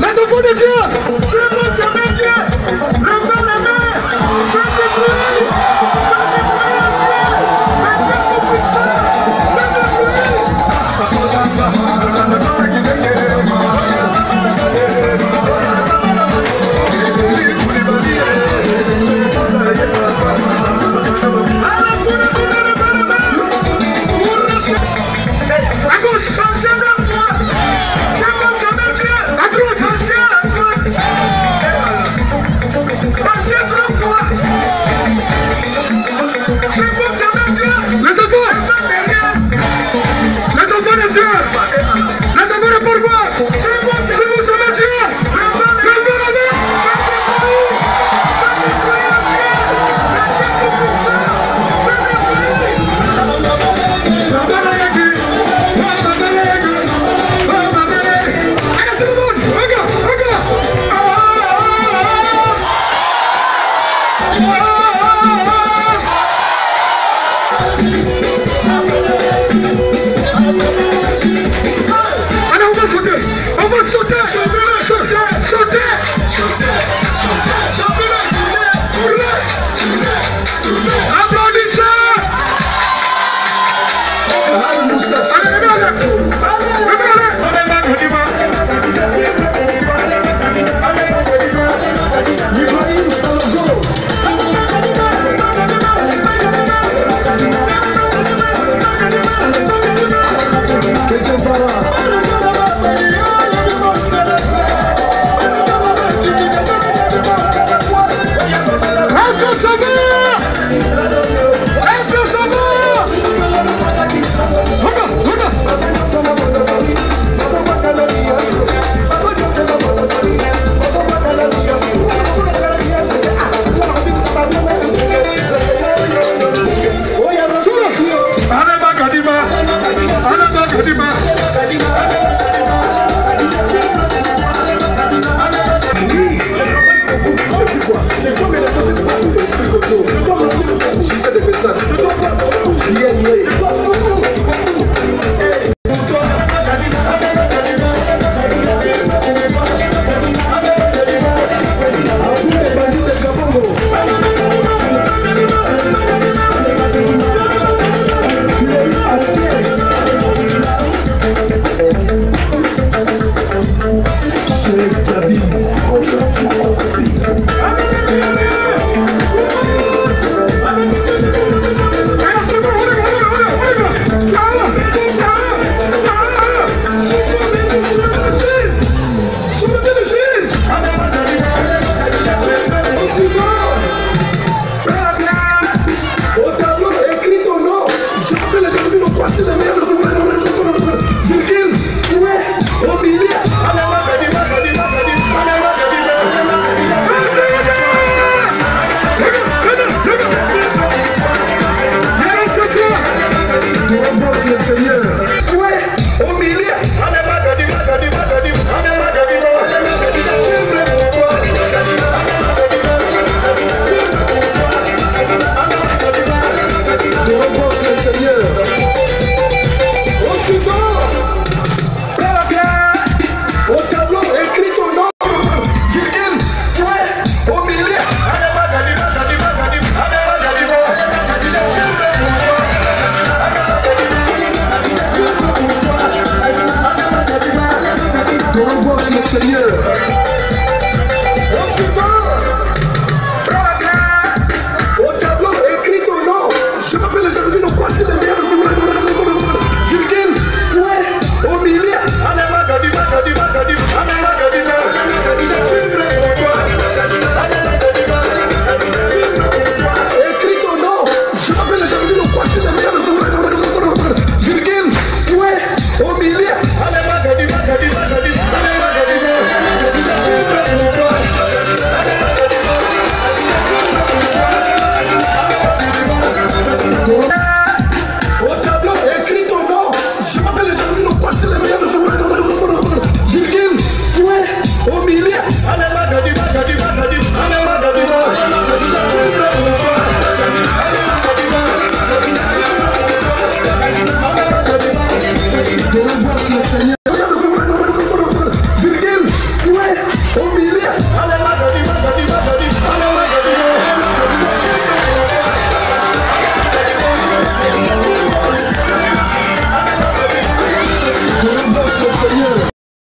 Les enfants de Dieu, c'est